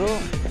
Bonjour.